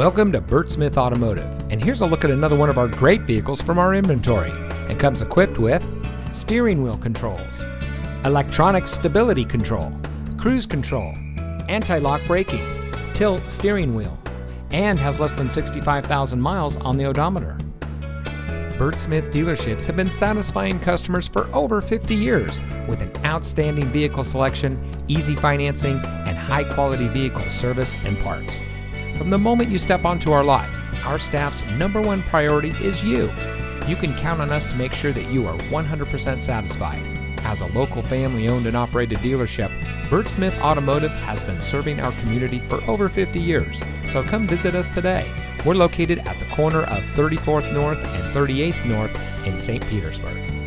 Welcome to Bert Smith Automotive, and here's a look at another one of our great vehicles from our inventory. It comes equipped with steering wheel controls, electronic stability control, cruise control, anti-lock braking, tilt steering wheel, and has less than 65,000 miles on the odometer. Bert Smith dealerships have been satisfying customers for over 50 years with an outstanding vehicle selection, easy financing, and high quality vehicle service and parts. From the moment you step onto our lot, our staff's number one priority is you. You can count on us to make sure that you are 100% satisfied. As a local family owned and operated dealership, Bert Smith Automotive has been serving our community for over 50 years, so come visit us today. We're located at the corner of 34th North and 38th North in St. Petersburg.